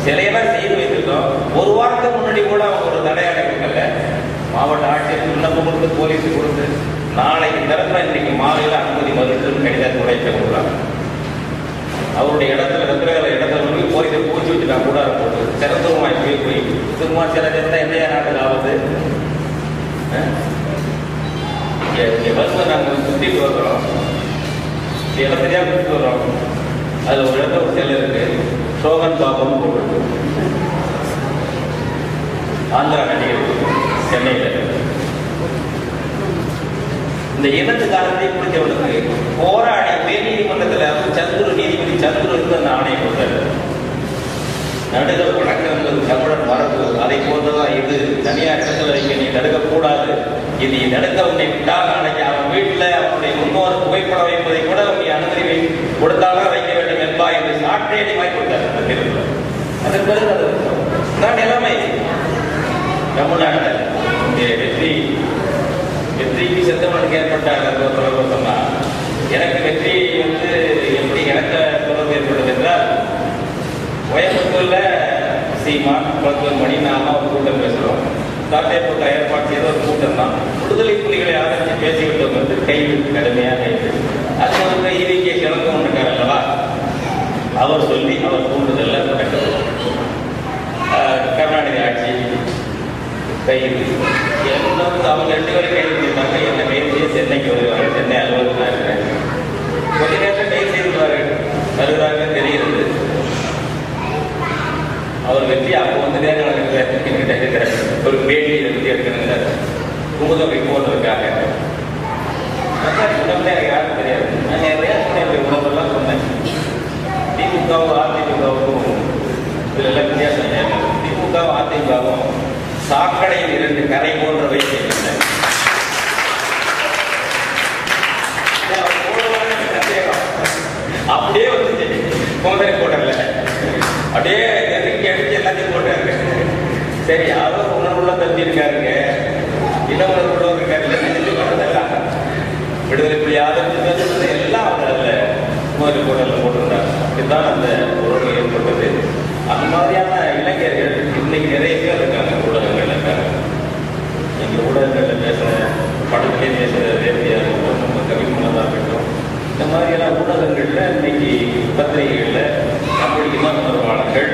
சிலையெல்லாம் செய்து வைத்திருக்கோம். ஒரு வாரத்துக்கு முன்னாடி கூட அவங்க ஒரு தடை அடைக்கல. மாவட்ட ஆட்சியர் விண்ணப்பம் கொடுத்து போலீஸ் கொடுத்து நாளைக்கு திறந்தா இன்னைக்கு மாலையில் அனுமதி மறுத்து கடிதம் உடைக்க கொடுக்குறாங்க அவருடைய இடத்துல ரத்னகர இடத்துல போய் போலீஸை பூச்சி வச்சுட்டா கூட போட்டு சிறந்தவமாய் போய் போய் சும்மா சில இருந்தா என்ன நாட்டுக்கு ஆகுது பஸ்ல நாங்கள் சுற்றிட்டு வர்றோம். இந்த இடத்துலயா வர்றோம். அதுல ஒரு இடத்துல ஒரு சிலை இருக்கு. சோகன் பாபம் போட்டு ஆந்திரா நடிகர் சென்னையில். இந்த இனத்து காலத்தை பிடிச்சவனுக்கு போராடி உயர் நீதிமன்றத்தில் சந்துரு நீதிபதி சந்துரு இருந்து அந்த ஆணையை கொடுத்தாரு. நடுக வழக்கம் என்பது தமிழன் மரபு அதை போன்றதான் இது தனியார் இடத்துல வைக்க நீ தடுக்கக்கூடாது. இது நீ தடுக்க உன்னை விட்டாக நாளைக்கு அவன் வீட்டில் அவனுடைய முன்னோர் புகைப்படம் வைப்பதை கூட நீ அனுமதி வை கொடுத்தால்தான் வைக்க வேண்டும் என்பா என்று சாட்டை நீ கொடுத்தார் அந்த தீர்ப்புல அதன் பிறகு அது தான் நிலைமை. தமிழ்நாட்டில் இங்கே வெற்றி. வெற்றிக்கு செத்தவனுக்கு ஏற்பட்ட தொடர்பு எனக்கு வெற்றி வந்து எப்படி எனக்கு தொடர்பு ஏற்படுது என்றால் கோயம்புத்தூர்ல சீமா குளத்தூர் மணி நாம ஒரு கூட்டம் பேசுறோம். தாத்தேப்பூர் ஏற்பாடு செய்த ஒரு கூட்டம் தான். விடுதலை புலிகளை ஆதரித்து பேசிவிட்டோம் வந்து கைது கடுமையாக கைது அது வந்து ஈவிகே கிழங்கு இருக்கார் அல்லவா? அவர் சொல்லி அவர் தூண்டுதல்ல நடக்கிறது கருணாநிதி ஆட்சி கைது என்ன அவங்க ரெண்டு பேரும் கைது பண்ணியிருந்தாங்க என்ன கைது செய்ய சென்னைக்கு வருவாங்க சென்னை அலுவலகத்தில் இருக்கிறேன் கொஞ்ச நேரத்தில் கைது செய்திருவார்கள் வருவதாக தெரிகிறது அவர் வெற்றி அப்போ வந்து நேரம் என்கிட்ட இருக்கிற ஒரு பேட்டி வெற்றி எடுக்கணுங்கிற குமுதம் போடுறதுக்காக எனக்கு யாருக்கும் தெரியாது. நான் நிறைய சொன்னேன் உணவெல்லாம் சொன்னேன். திமுகவும் அதிமுகவும் இதுல எல்லாம் வித்தியாசம் சாக்கடையில் இரண்டு கரை போன்ற வைத்திருக்கின்றன அப்படியே வந்துச்சு கோந்தரை போட்டல அப்படியே நெருக்கி அடிச்சு எல்லாத்தையும் போட்டாங்க சரி யாரோ உணர்வுள்ள தம்பி இருக்காருங்க இன உணர்வுள்ள இருக்காரு நினைச்சு பண்ணதெல்லாம் விடுதலை இப்படி யாரும் எல்லாம் அவங்க அதில் கோயில் போடல போட்டிருந்தாங்க அப்படித்தான் அந்த உறவு ஏற்பட்டது. அந்த மாதிரியான இளைஞர்கள் இன்னைக்கு நிறைய பேர் இருக்காங்க. எங்கள் ஊடகங்களில் பேசுகிற படத்துலேயே பேசுகிற வேட்டையாக இருக்கட்டும் நம்ம கவிமனதாக இருக்கட்டும். இந்த மாதிரியெல்லாம் ஊடகங்களில் இன்னைக்கு பத்திரிகைகளில் அப்படி இனம் உணர்வாளர்கள்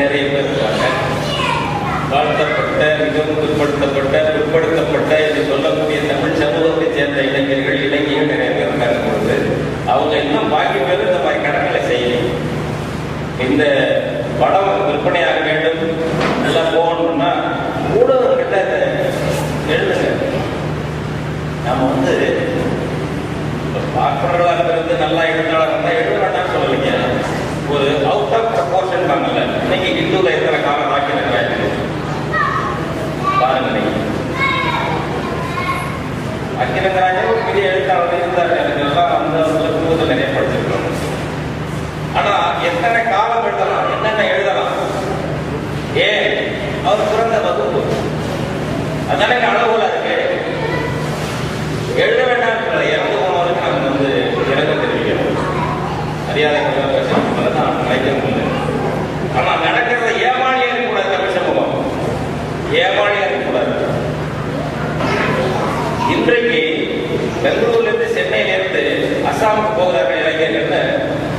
நிறைய பேர் இருக்காங்க. வாழ்த்தப்பட்ட மிகவும் பிற்படுத்தப்பட்ட பிற்படுத்தப்பட்ட என்று சொல்லக்கூடிய தமிழ் சமூகத்தை சேர்ந்த இளைஞர்கள் இளைஞர்கள் நிறைய பேர் இருக்காங்க பொழுது அவங்க இன்னும் பாக்கி பேர் இந்த மாதிரி கடன்களை செய்யணும் இந்த படம் விற்பனையாக வேண்டும் நல்லா போகணும்னா ஊடகங்கள்கிட்ட எழுதுங்க நம்ம வந்து பார்க்குறவர்களா இருக்கிறது நல்லா எழுத்தாளர் இருந்தால் எழுத வேண்டாம்னு சொல்லலைங்க. ஒரு அவுட் ஆஃப் ப்ரப்போர்ஷன் பண்ணல. இன்னைக்கு இந்துல எத்தனை காலம் ஆக்கினாங்க பாருங்க நீங்க. ஒரு பெரிய எழுத்தாளர் இருந்தார் எனக்கு எல்லாம் அந்த புத்தகத்தில் நிறைய படிச்சிருக்கோம் ஆனா எத்தனை காலம் எழுதலாம் என்னென்ன எழுதலாம்? ஏன்? அவர் பிறந்த அதானே அளவுல இருக்கு எழுத வேண்டாம் இறந்து போனவருக்கு நாங்கள் வந்து இறங்க தெரிவிக்கணும் மரியாதை பேசுறது நான் நினைக்க முடியல ஆனா நடக்கிறத ஏமாளியா இருக்கக்கூடாது தமிழ் சமூகம் ஏமாளியா இருக்கக்கூடாது இன்றைக்கு பெங்களூர்லேருந்து சென்னையிலேருந்து சென்னையில இருந்து அசாமுக்கு போகிறார்கள் இளைஞர்கள்னு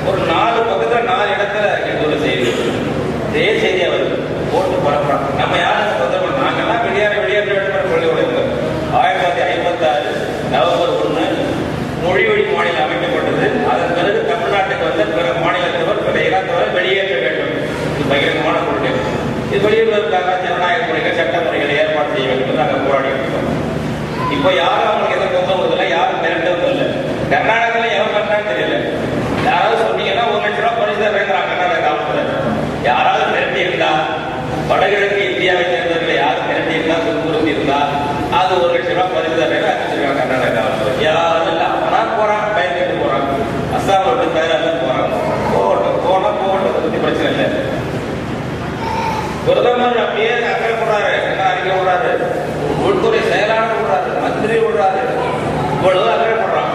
ஒரு நாலு பக்கத்தில் நாலு இடத்துல எங்களோட செய்தி. இதே செய்தியாக வருது போட்டு போடப்படும் நம்ம யாரும் சொந்தப்படும் நாங்கெல்லாம் வெளியேற வெளியேற்ற வேண்டும் கொள்கை உடைந்தோம் ஆயிரத்தி தொள்ளாயிரத்தி ஐம்பத்தி ஆறு நவம்பர் ஒன்று மொழி வழி மாநிலம் அமைக்கப்பட்டது அதன் பிறகு தமிழ்நாட்டுக்கு வந்த பிற மாநிலத்தவர் பிற இனத்தவர் வெளியேற்ற வேண்டும். இது பகிரங்கமான கொள்கை. இது வெளியேறுவதற்காக ஜனநாயக முறைகள் சட்ட முறைகளை ஏற்பாடு செய்ய வேண்டும் என்று நாங்கள் போராடி இப்போ யாரும் அவங்களுக்கு எந்த தொந்தரவு இல்லை யாரும் மிரண்டவும் இல்லை கர்நாடகாவில் எவன் பண்ணான்னு தெரியல யாராவது சொன்னீங்கன்னா ஒரு லட்ச ரூபாய் பரிசு தரேங்கிறாங்க கர்நாடக காவல்துறை யாராவது மிரட்டி இருந்தா வடகிழக்கு இந்தியாவை சேர்ந்தவர்கள் யார் மிரட்டி இருந்தா துன்புறுத்தி இருந்தா அது ஒரு லட்ச ரூபாய் பரிசு தரேன்னு அறிவிச்சிருக்காங்க கர்நாடக காவல்துறை யாரும் இல்லை அவனா போறாங்க பயந்துட்டு போறாங்க அஸ்ஸாம் விட்டு பேரால போறாங்க போகட்டும் போனா போகட்டும் அதை பத்தி பிரச்சனை இல்லை பிரதமர் அப்படியே அக்கறை போடுறாரு என்ன அறிக்கை போடுறாரு உள்துறை செயலாளர் போடுறாரு மந்திரி போடுறாரு இவ்வளவு அக்கறை போடுறான்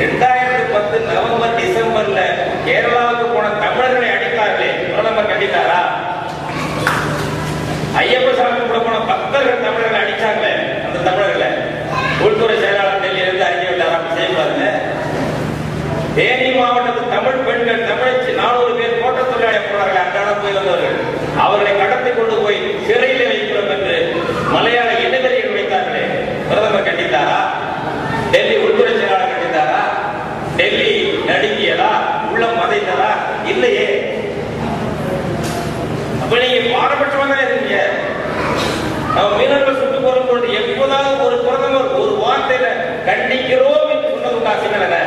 ரெண்டாயிரத்தி பத்து நவம்பர் டிசம்பர்ல கேரளாவுக்கு போன தமிழர்களை அடித்தார்களே பிரதமர் கண்டித்தாரா ஐயப்ப சாமி கூட போன பக்தர்கள் தமிழர்களை அடிச்சாங்களே அந்த தமிழர்களை உள்துறை செயலாளர் டெல்லியிலிருந்து அறிக்கை விட்டாரா அப்படி செய்யக்கூடாதுங்க தேனி மாவட்டத்து தமிழ் பெண்கள் தமிழச்சி நானூறு பேர் தோட்ட தொழிலாளி போனார்கள் அன்றாட போய் வந்தவர்கள் அவர்களை கடத்தி கொண்டு போய் சிறையில் வைக்கிறோம் என்று மலையாள இனவெறிகள் வைத்தார்களே பிரதமர் கண்டித்தாரா டெல்லி உள்துறை செயலாளர் கண்டித்தாரா டெல்லி நடுங்கியதா உள்ளம் மதைத்ததா இல்லையே அப்ப நீங்க பாரபட்சமா தானே இருக்கீங்க அவன் மீனவர்கள் சுட்டுக் கொள்ளும் பொழுது எப்போதாவது ஒரு பிரதமர் ஒரு வார்த்தையில கண்டிக்கிறோம் என்று சொன்னது உண்டா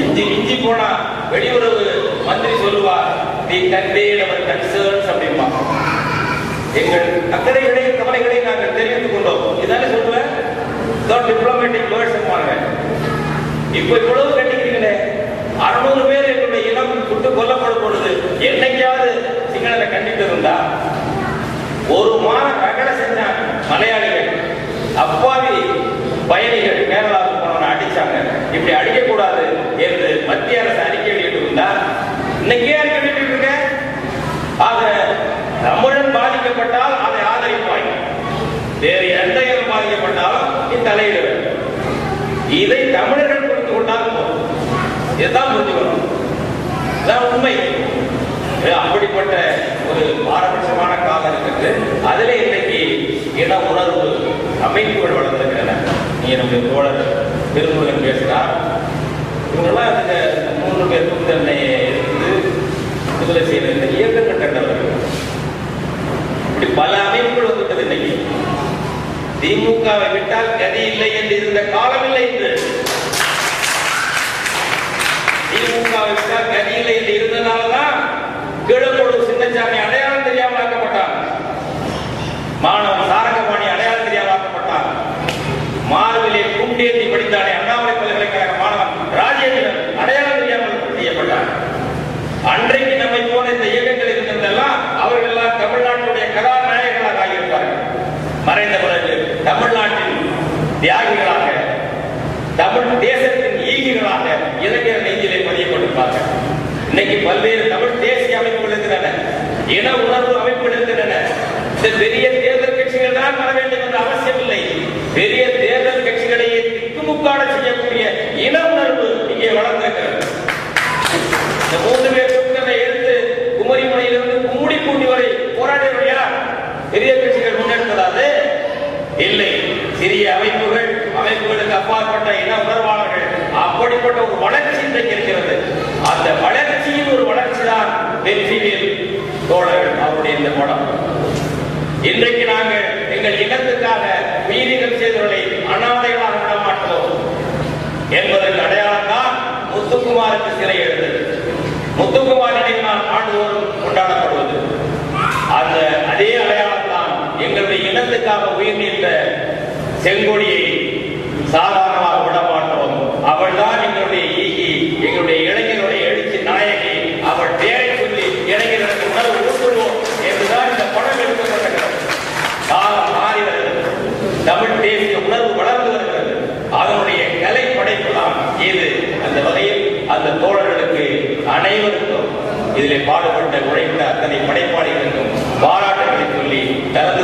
இஞ்சி இஞ்சி போனா வெளியுறவு மந்திரி சொல்லுவார் தி கண்டேன் அவர் கன்சர்ன்ஸ் அப்படிம்பா எங்கள் அக்கறைகளையும் கவலைகளையும் நாங்கள் தெரிவித்துக் கொண்டோம். இதானே சொல்லுவேன் டிப்ளமேட்டிக் வேர்ட்ஸ் இப்ப இவ்வளவு கண்டிக்கிறீங்களே? அறுநூறு பேர் எங்களுடைய இனம் சுட்டு கொல்லப்படும் பொழுது என்னைக்காவது சிங்களனை கண்டித்திருந்தா ஒரு மாதம் ரகட செஞ்சாங்க மலையாளிகள் அப்பாவி பயணிகள் கேரளாவுக்கு போனவனை அடிச்சாங்க. இப்படி அடிக்க கூடாது என்று மத்திய அரசு அறிக்கை வெளியிட்டிருந்தா இன்னைக்கே அறிக்கை வெளியிட்டு ஆக தமிழன் பாதிக்கப்பட்டால் அதை ஆதரிப்பாய். வேறு எந்த இனம் பாதிக்கப்பட்டாலும் நீ தலையிட. வேண்டும் இதை தமிழர்கள் புரிந்து கொண்டால் இதுதான் புரிஞ்சுக்கணும் இதான் உண்மை. அப்படிப்பட்ட ஒரு பாரபட்சமான காலம் இருக்கிறது அதுல இன்னைக்கு இன உணர்வு அமைப்புகள் வளர்ந்திருக்கின்றன. நீ என்னுடைய தோழர் திருமுருகன் பேசுகிறார் இவங்கெல்லாம் இந்த மூன்று பேருக்கும் தன்னை இருந்து விடுதலை செய்த இந்த இயக்கங்கள் கண்டவர்கள் இப்படி பல அமைப்புகள் வந்துவிட்டது இன்னைக்கு. திமுகவை விட்டால் கதி இல்லை என்று இருந்த காலம் இல்லை என்று திமுகவை விட்டால் கதி இல்லை என்று இருந்ததுனாலதான் கீழக்கோடு சின்னச்சாமி அடையாளம் தெரியாமல் ஆக்கப்பட்டார் மாணவன் சாரகபாணி அடையாளம் தெரியாமல் ஆக்கப்பட்டார் மார்பிலே குண்டேந்தி படித்தானே அண்ணாமலை பல்கலைக்கழக மாணவன் ராஜேந்திரன் அடையாளம் தெரியாமல் செய்யப்பட்டார். அன்றைக்கு நம்மை போன இந்த இயக்கங்கள் இருந்ததெல்லாம் அவர்கள் எல்லாம் தமிழ்நாட்டுடைய கதாநாயகர்களாக ஆகியிருப்பார்கள். மறைந்த பிறகு தமிழ்நாட்டின் தியாகிகளாக தமிழ் தேசத்தின் ஈகிகளாக இளைஞர் நெஞ்சிலே பதியப்பட்டிருப்பார்கள். இன்னைக்கு பல்வேறு தமிழ் தேசிய அமைப்புகள் இருக்கின்றன இன உணர்வு அமைப்புகள் இருக்கின்றன இந்த பெரிய தேர்தல் கட்சிகள் தான் வர வேண்டும் என்ற அவசியம் இல்லை பெரிய தேர்தல் கட்சிகளையே திக்குமுக்காட செய்யக்கூடிய இன உணர்வு இங்கே வளர்ந்திருக்கிறது. இந்த மூன்று பேர் கூட்டத்தை எடுத்து குமரிமுனையிலிருந்து கும்முடி பூண்டி வரை போராடியவர் யார் பெரிய கட்சிகள் முன்னெடுத்ததாது இல்லை. சிறிய அமைப்புகள் அமைப்புகளுக்கு அப்பாற்பட்ட இன உணர்வாளர்கள். அப்படிப்பட்ட ஒரு வளர்ச்சி இன்றைக்கு இருக்கிறது. அந்த வளர்ச்சியின் ஒரு வளர்ச்சி தான் வெற்றியில் தோழர்கள் அவருடைய இந்த படம். இன்றைக்கு நாங்கள் எங்கள் இனத்துக்காக உயிரிகள் செய்தவர்களை அனாதைகளாக விட மாட்டோம் என்பதற்கு அடையாளம் தான் முத்துக்குமாருக்கு சிலை எழுந்தது. முத்துக்குமார் நினைவு ஆண்டுதோறும் கொண்டாடப்படுவது. அந்த அதே அடையாளம் தான் எங்களுடைய இனத்துக்காக உயிர் நீத்த செங்கொடியை சாதாரணமாக அனைவருக்கும் இதில் பாடுபட்ட உழைத்த அத்தனை படைப்பாளிகளுக்கும் பாராட்டுகளை சொல்லி தனது